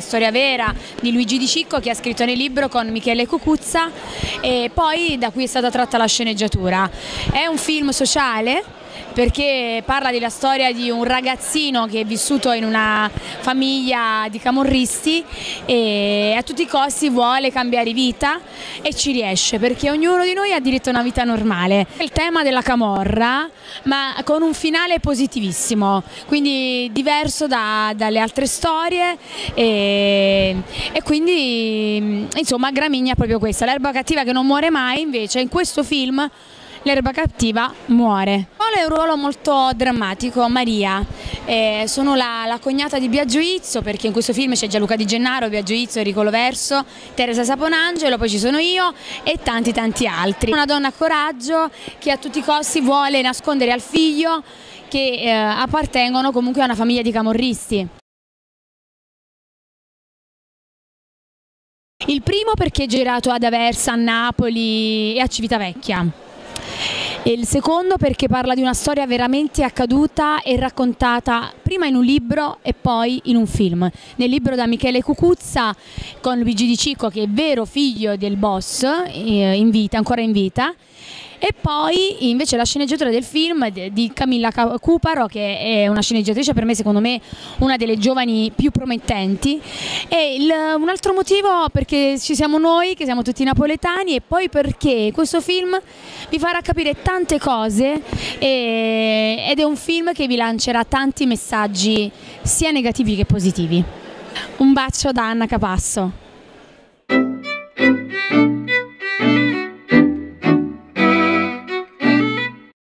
storia vera di Luigi Di Cicco che ha scritto nel libro con Michele Cucuzza e poi da cui è stata tratta la sceneggiatura. È un film sociale perché parla della storia di un ragazzino che è vissuto in una famiglia di camorristi e a tutti i costi vuole cambiare vita e ci riesce perché ognuno di noi ha diritto a una vita normale. Il tema della camorra ma con un finale positivissimo, quindi diverso da, dalle altre storie e, e quindi insomma Gramigna è proprio questa, l'erba cattiva che non muore mai invece in questo film l'erba cattiva muore. È un ruolo molto drammatico, Maria, eh, sono la, la, cognata di Biagio Izzo perché in questo film c'è Gianluca Di Gennaro, Biagio Izzo, Enrico Loverso, Teresa Saponangelo, poi ci sono io e tanti tanti altri. Una donna a coraggio che a tutti i costi vuole nascondere al figlio che eh, appartengono comunque a una famiglia di camorristi. Il primo perché è girato ad Aversa, a Napoli e a Civitavecchia e il secondo perché parla di una storia veramente accaduta e raccontata prima in un libro e poi in un film. Nel libro da Michele Cucuzza con Luigi Di Cicco che è vero figlio del boss eh, in vita, ancora in vita e poi invece la sceneggiatura del film di Camilla Cuparo che è una sceneggiatrice per me secondo me una delle giovani più promettenti e il, un altro motivo perché ci siamo noi che siamo tutti napoletani e poi perché questo film vi farà capire tante cose e, ed è un film che vi lancerà tanti messaggi sia negativi che positivi. Un bacio da Anna Capasso.